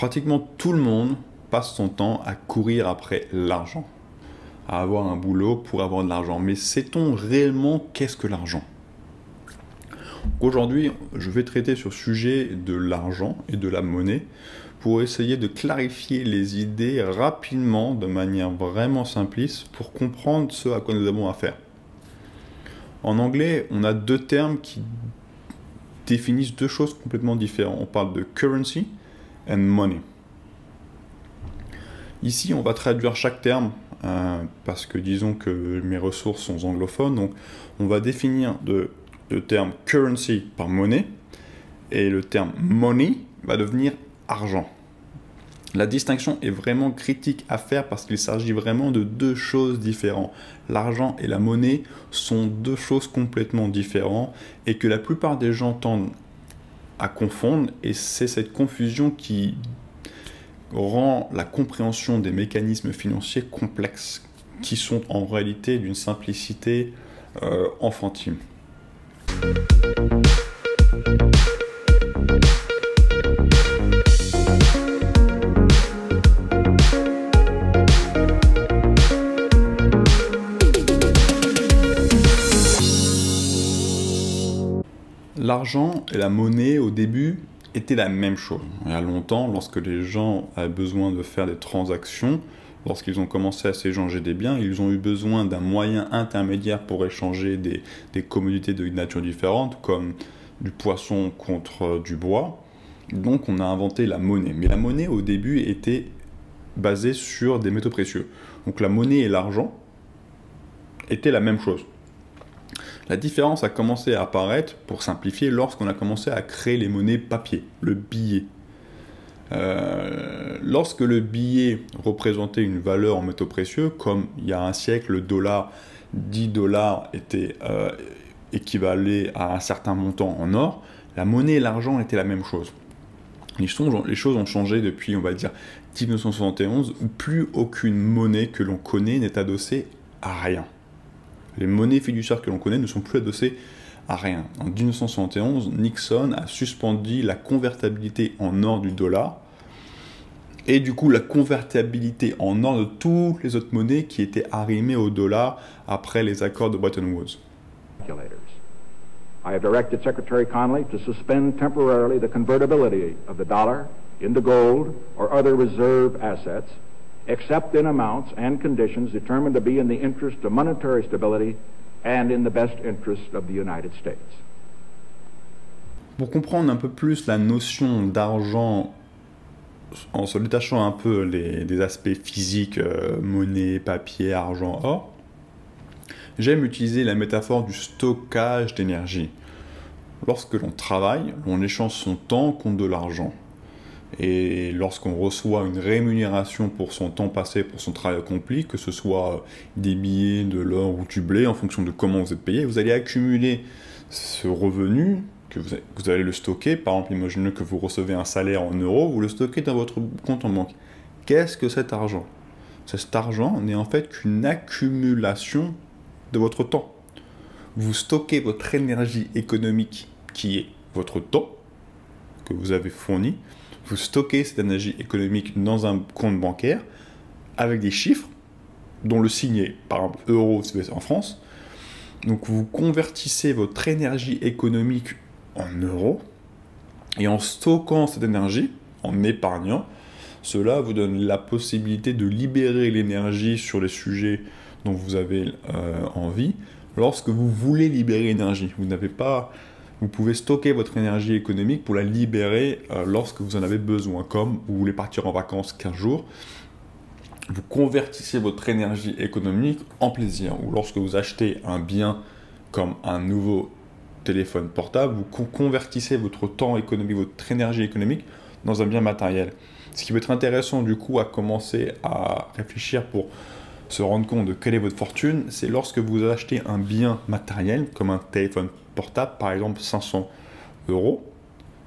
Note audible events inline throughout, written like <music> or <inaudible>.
Pratiquement tout le monde passe son temps à courir après l'argent, à avoir un boulot pour avoir de l'argent. Mais sait-on réellement qu'est-ce que l'argent? Aujourd'hui, je vais traiter sur le sujet de l'argent et de la monnaie pour essayer de clarifier les idées rapidement, de manière vraiment simpliste, pour comprendre ce à quoi nous avons affaire. En anglais, on a deux termes qui définissent deux choses complètement différentes. On parle de currency and money. Ici, on va traduire chaque terme euh, parce que disons que mes ressources sont anglophones. Donc, on va définir le terme currency par monnaie et le terme money va devenir argent. La distinction est vraiment critique à faire parce qu'il s'agit vraiment de deux choses différentes. L'argent et la monnaie sont deux choses complètement différentes et que la plupart des gens tendent confondre et c'est cette confusion qui rend la compréhension des mécanismes financiers complexes qui sont en réalité d'une simplicité euh, enfantine. L'argent et la monnaie au début étaient la même chose. Il y a longtemps, lorsque les gens avaient besoin de faire des transactions, lorsqu'ils ont commencé à s'échanger des biens, ils ont eu besoin d'un moyen intermédiaire pour échanger des, commodités de nature différente, comme du poisson contre du bois. Donc on a inventé la monnaie. Mais la monnaie au début était basée sur des métaux précieux. Donc la monnaie et l'argent étaient la même chose. La différence a commencé à apparaître, pour simplifier, lorsqu'on a commencé à créer les monnaies papier, le billet. Euh, lorsque le billet représentait une valeur en métaux précieux, comme il y a un siècle, le dollar, 10 dollars était euh, à un certain montant en or, la monnaie et l'argent étaient la même chose. Les choses ont changé depuis, on va dire, 1971, où plus aucune monnaie que l'on connaît n'est adossée à rien. Les monnaies fiduciaires que l'on connaît ne sont plus adossées à rien. En 1971, Nixon a suspendu la convertibilité en or du dollar et du coup la convertibilité en or de toutes les autres monnaies qui étaient arrimées au dollar après les accords de Bretton Woods. I have directed Secretary Connolly to suspend temporarily the convertibility of the dollar into gold or other reserve assets except in amounts and conditions determined to be in the interest of monetary stability and in the best interest of the United States. Pour comprendre un peu plus la notion d'argent en se détachant un peu des aspects physiques, euh, monnaie, papier, argent, or, j'aime utiliser la métaphore du stockage d'énergie. Lorsque l'on travaille, on échange son temps contre de l'argent. Et lorsqu'on reçoit une rémunération pour son temps passé, pour son travail accompli, que ce soit des billets, de l'or ou du blé, en fonction de comment vous êtes payé, vous allez accumuler ce revenu, que vous, allez le stocker. Par exemple, imaginez que vous recevez un salaire en euros, vous le stockez dans votre compte en banque. Qu'est-ce que cet argent? Cet argent n'est en fait qu'une accumulation de votre temps. Vous stockez votre énergie économique qui est votre temps que vous avez fourni vous stockez cette énergie économique dans un compte bancaire avec des chiffres dont le signe est par exemple euro en France. Donc vous convertissez votre énergie économique en euros et en stockant cette énergie, en épargnant, cela vous donne la possibilité de libérer l'énergie sur les sujets dont vous avez euh, envie lorsque vous voulez libérer l'énergie. Vous n'avez pas vous pouvez stocker votre énergie économique pour la libérer euh, lorsque vous en avez besoin, comme vous voulez partir en vacances 15 jours. Vous convertissez votre énergie économique en plaisir, ou lorsque vous achetez un bien comme un nouveau téléphone portable, vous convertissez votre temps économique, votre énergie économique dans un bien matériel. Ce qui peut être intéressant du coup à commencer à réfléchir pour se rendre compte de quelle est votre fortune, c'est lorsque vous achetez un bien matériel comme un téléphone portable, par exemple 500 euros,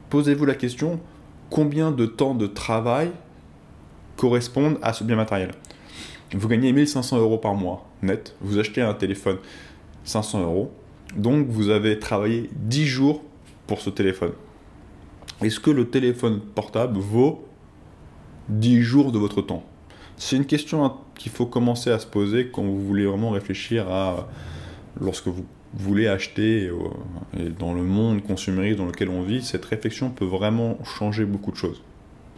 posez-vous la question combien de temps de travail correspondent à ce bien matériel? Vous gagnez 1500 euros par mois net, vous achetez un téléphone 500 euros, donc vous avez travaillé 10 jours pour ce téléphone. Est-ce que le téléphone portable vaut 10 jours de votre temps? C'est une question qu'il faut commencer à se poser quand vous voulez vraiment réfléchir à lorsque vous voulez acheter et dans le monde consumériste dans lequel on vit, cette réflexion peut vraiment changer beaucoup de choses.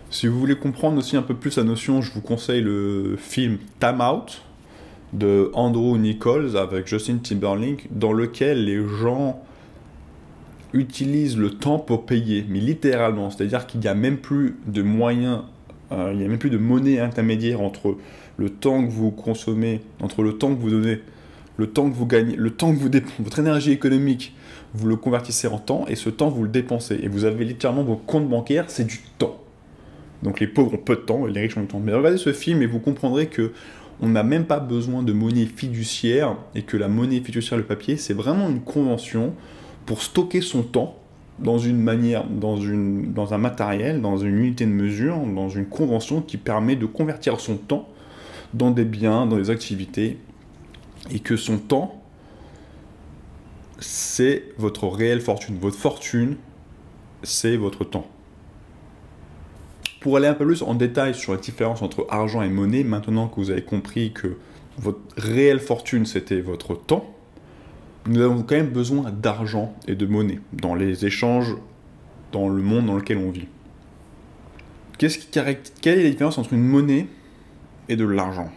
Si vous voulez comprendre aussi un peu plus la notion, je vous conseille le film Time Out de Andrew Nichols avec Justin Timberlake, dans lequel les gens utilisent le temps pour payer, mais littéralement, c'est-à-dire qu'il n'y a même plus de moyens, euh, il n'y a même plus de monnaie intermédiaire entre le temps que vous consommez, entre le temps que vous donnez, le temps que vous gagnez, le temps que vous dépensez, votre énergie économique, vous le convertissez en temps et ce temps vous le dépensez. Et vous avez littéralement vos comptes bancaires, c'est du temps. Donc les pauvres ont peu de temps et les riches ont du temps. Mais regardez ce film et vous comprendrez que on n'a même pas besoin de monnaie fiduciaire et que la monnaie fiduciaire, le papier, c'est vraiment une convention pour stocker son temps dans une manière, dans, une, dans un matériel, dans une unité de mesure, dans une convention qui permet de convertir son temps dans des biens, dans des activités, et que son temps, c'est votre réelle fortune. Votre fortune, c'est votre temps. Pour aller un peu plus en détail sur la différence entre argent et monnaie, maintenant que vous avez compris que votre réelle fortune c'était votre temps, nous avons quand même besoin d'argent et de monnaie dans les échanges dans le monde dans lequel on vit. Quelle est la différence entre une monnaie et de l'argent?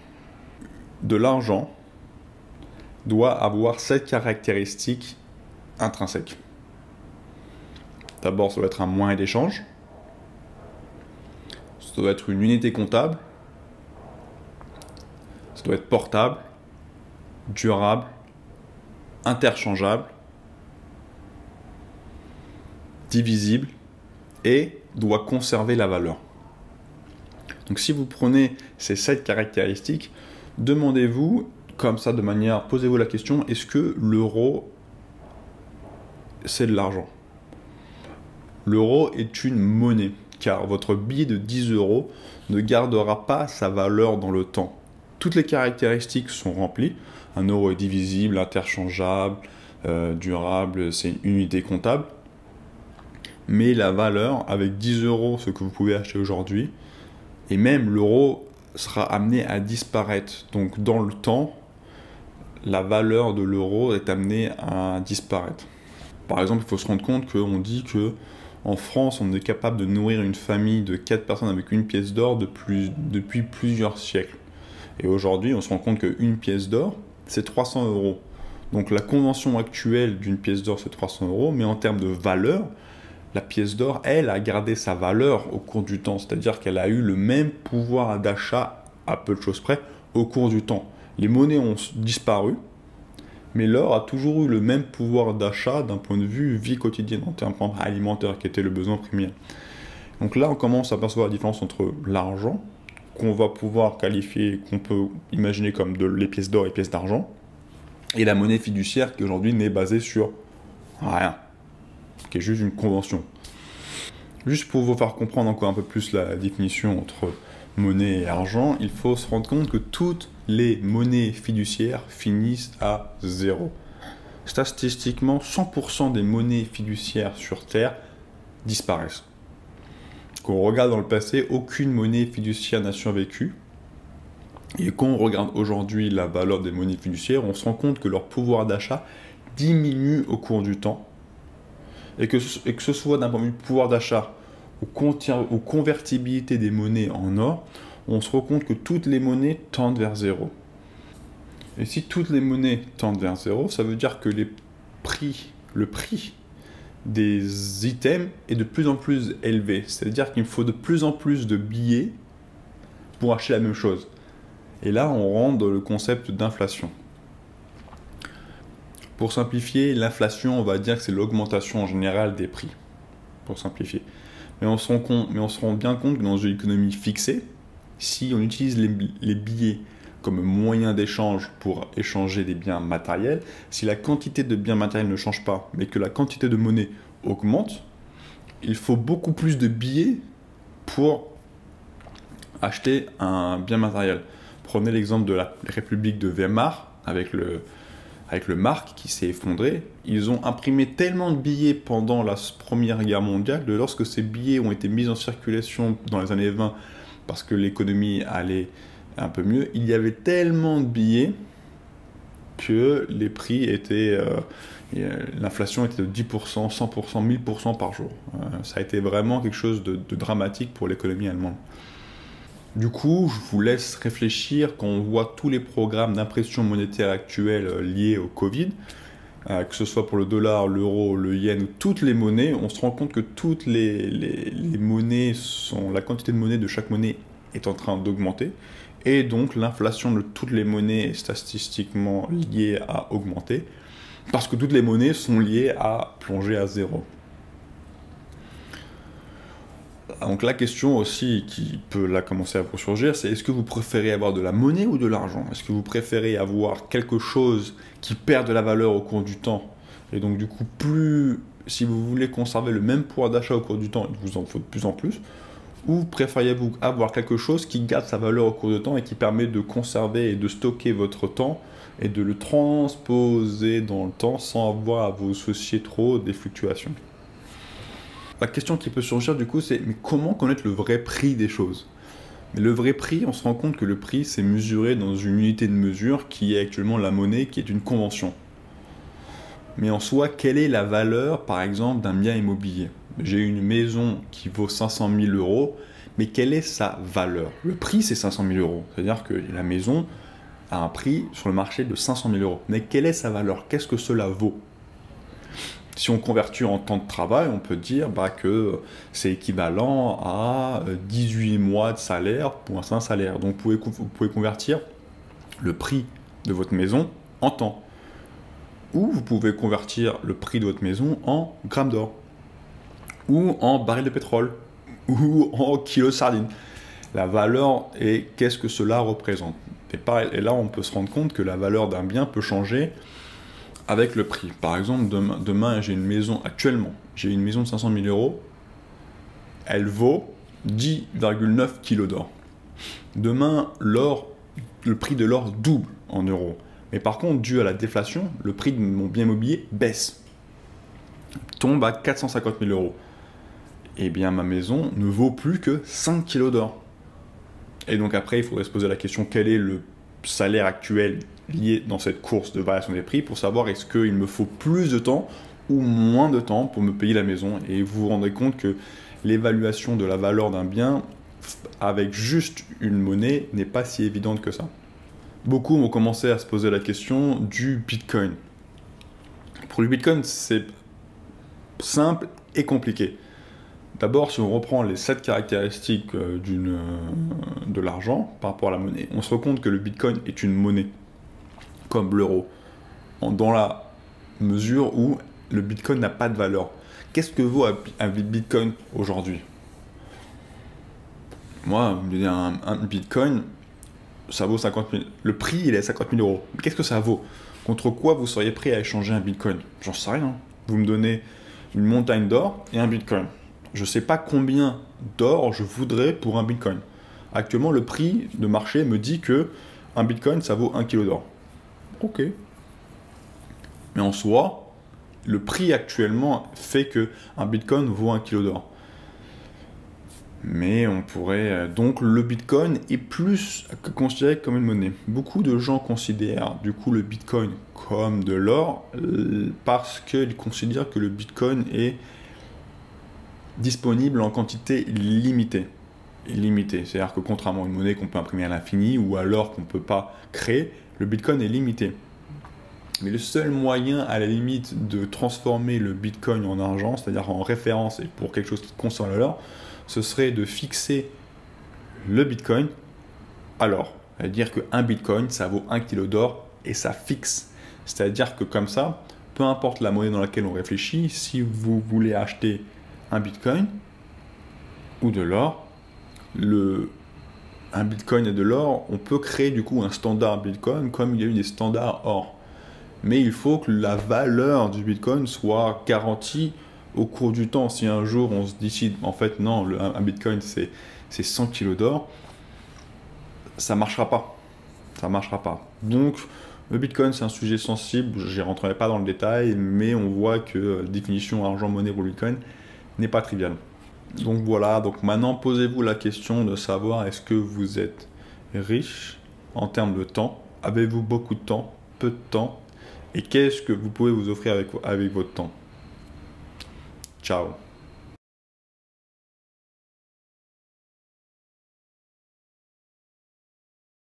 De l'argent doit avoir cette caractéristique intrinsèque. D'abord, ça doit être un moyen d'échange ça doit être une unité comptable, ça doit être portable, durable, interchangeable, divisible et doit conserver la valeur. Donc si vous prenez ces sept caractéristiques, demandez-vous comme ça de manière, posez-vous la question, est-ce que l'euro c'est de l'argent? L'euro est une monnaie car votre billet de 10 euros ne gardera pas sa valeur dans le temps. Toutes les caractéristiques sont remplies. Un euro est divisible, interchangeable, euh, durable, c'est une unité comptable. Mais la valeur, avec 10 euros, ce que vous pouvez acheter aujourd'hui, et même l'euro sera amené à disparaître. Donc dans le temps, la valeur de l'euro est amenée à disparaître. Par exemple, il faut se rendre compte qu'on dit que en France, on est capable de nourrir une famille de 4 personnes avec une pièce d'or depuis plusieurs siècles. Et aujourd'hui, on se rend compte qu'une pièce d'or, c'est 300 euros. Donc la convention actuelle d'une pièce d'or, c'est 300 euros, mais en termes de valeur, la pièce d'or, elle, a gardé sa valeur au cours du temps. C'est-à-dire qu'elle a eu le même pouvoir d'achat, à peu de choses près, au cours du temps. Les monnaies ont disparu, mais l'or a toujours eu le même pouvoir d'achat d'un point de vue vie quotidienne, en termes alimentaires, qui était le besoin primaire. Donc là, on commence à percevoir la différence entre l'argent, qu'on va pouvoir qualifier, qu'on peut imaginer comme de, les pièces d'or et pièces d'argent, et la monnaie fiduciaire qui aujourd'hui n'est basée sur rien, qui est juste une convention. Juste pour vous faire comprendre encore un peu plus la définition entre monnaie et argent, il faut se rendre compte que toutes les monnaies fiduciaires finissent à zéro. Statistiquement, 100% des monnaies fiduciaires sur Terre disparaissent. Quand on regarde dans le passé, aucune monnaie fiduciaire n'a survécu. Et quand on regarde aujourd'hui la valeur des monnaies fiduciaires, on se rend compte que leur pouvoir d'achat diminue au cours du temps. Et que, que ce soit d'un point de vue pouvoir d'achat ou convertibilité des monnaies en or, on se rend compte que toutes les monnaies tendent vers zéro. Et si toutes les monnaies tendent vers zéro, ça veut dire que les prix, le prix des items est de plus en plus élevé. C'est-à-dire qu'il faut de plus en plus de billets pour acheter la même chose. Et là, on rentre dans le concept d'inflation. Pour simplifier, l'inflation, on va dire que c'est l'augmentation en général des prix. Pour simplifier. Mais on se rend, compte, mais on se rend bien compte que dans une économie fixée, si on utilise les, billets comme moyen d'échange pour échanger des biens matériels, si la quantité de biens matériels ne change pas, mais que la quantité de monnaie augmente, il faut beaucoup plus de billets pour acheter un bien matériel. Prenez l'exemple de la République de Weimar avec le, avec le marque qui s'est effondré. Ils ont imprimé tellement de billets pendant la Première Guerre mondiale que lorsque ces billets ont été mis en circulation dans les années 20 parce que l'économie allait un peu mieux, il y avait tellement de billets que les prix étaient... Euh, euh, l'inflation était de 10%, 100%, 1000% par jour. Euh, ça a été vraiment quelque chose de, dramatique pour l'économie allemande. Du coup, je vous laisse réfléchir quand on voit tous les programmes d'impression monétaire actuels liés au Covid, que ce soit pour le dollar, l'euro, le yen ou toutes les monnaies, on se rend compte que toutes les, les monnaies sont, la quantité de monnaie de chaque monnaie est en train d'augmenter et donc l'inflation de toutes les monnaies est statistiquement liée à augmenter, parce que toutes les monnaies sont liées à plonger à zéro. Donc la question aussi qui peut là commencer à surgir, c'est est-ce que vous préférez avoir de la monnaie ou de l'argent? Est-ce que vous préférez avoir quelque chose qui perd de la valeur au cours du temps? Et donc du coup, plus si vous voulez conserver le même pouvoir d'achat au cours du temps, il vous en faut de plus en plus, ou préfériez-vous avoir quelque chose qui garde sa valeur au cours de temps et qui permet de conserver et de stocker votre temps et de le transposer dans le temps sans avoir à vous soucier trop des fluctuations? La question qui peut surgir du coup c'est mais comment connaître le vrai prix des choses? Mais le vrai prix, on se rend compte que le prix, c'est mesuré dans une unité de mesure qui est actuellement la monnaie, qui est une convention. Mais en soi, quelle est la valeur, par exemple, d'un bien immobilier? J'ai une maison qui vaut 500 000 euros, mais quelle est sa valeur? Le prix, c'est 500 000 euros. C'est-à-dire que la maison a un prix sur le marché de 500 000 euros. Mais quelle est sa valeur? Qu'est-ce que cela vaut? Si on convertit en temps de travail, on peut dire bah, que c'est équivalent à 18 mois de salaire pour un salaire. Donc vous pouvez convertir le prix de votre maison en temps. Ou vous pouvez convertir le prix de votre maison en grammes d'or ou en baril de pétrole, <laughs> ou en kilo de sardines. La valeur et qu'est-ce que cela représente? Et, là, on peut se rendre compte que la valeur d'un bien peut changer avec le prix. Par exemple, demain, j'ai une maison, actuellement, j'ai une maison de 500 000 euros, elle vaut 10,9 kg d'or. Demain, l'or, le prix de l'or double en euros. Mais par contre, dû à la déflation, le prix de mon bien immobilier baisse, tombe à 450 000 euros eh bien ma maison ne vaut plus que 5 kilos d'or. Et donc après, il faudrait se poser la question quel est le salaire actuel lié dans cette course de variation des prix pour savoir est-ce qu'il me faut plus de temps ou moins de temps pour me payer la maison. Et vous vous rendrez compte que l'évaluation de la valeur d'un bien avec juste une monnaie n'est pas si évidente que ça. Beaucoup ont commencé à se poser la question du Bitcoin. Pour le Bitcoin, c'est simple et compliqué. D'abord, si on reprend les sept caractéristiques euh, euh, de l'argent par rapport à la monnaie, on se rend compte que le Bitcoin est une monnaie, comme l'euro, dans la mesure où le Bitcoin n'a pas de valeur. Qu'est-ce que vaut un Bitcoin aujourd'hui? Moi, un, un Bitcoin, ça vaut 50 000. Le prix, il est à 50 000 euros. Qu'est-ce que ça vaut? Contre quoi vous seriez prêt à échanger un Bitcoin? J'en sais rien. Vous me donnez une montagne d'or et un Bitcoin je ne sais pas combien d'or je voudrais pour un bitcoin. Actuellement, le prix de marché me dit que un bitcoin, ça vaut 1 kg d'or. Ok. Mais en soi, le prix actuellement fait que un bitcoin vaut 1 kg d'or. Mais on pourrait. Euh, donc le bitcoin est plus considéré comme une monnaie. Beaucoup de gens considèrent du coup le bitcoin comme de l'or euh, parce qu'ils considèrent que le bitcoin est disponible en quantité limitée. Limitée. C'est-à-dire que contrairement à une monnaie qu'on peut imprimer à l'infini ou alors qu'on ne peut pas créer, le Bitcoin est limité. Mais le seul moyen à la limite de transformer le Bitcoin en argent, c'est-à-dire en référence et pour quelque chose qui consomme l'or, ce serait de fixer le Bitcoin à l'or. C'est-à-dire qu'un Bitcoin, ça vaut 1 kg d'or et ça fixe. C'est-à-dire que comme ça, peu importe la monnaie dans laquelle on réfléchit, si vous voulez acheter un bitcoin ou de l'or, le, un bitcoin et de l'or, on peut créer du coup un standard bitcoin comme il y a eu des standards or. Mais il faut que la valeur du bitcoin soit garantie au cours du temps. Si un jour on se décide, en fait, non, un, bitcoin c'est 100 kg d'or, ça marchera pas. Ça marchera pas. Donc, le bitcoin c'est un sujet sensible, je n'y rentrerai pas dans le détail, mais on voit que la définition argent-monnaie pour le bitcoin n'est pas trivial. Donc voilà, donc maintenant posez-vous la question de savoir est-ce que vous êtes riche en termes de temps? Avez-vous beaucoup de temps Peu de temps? Et qu'est-ce que vous pouvez vous offrir avec, avec votre temps? Ciao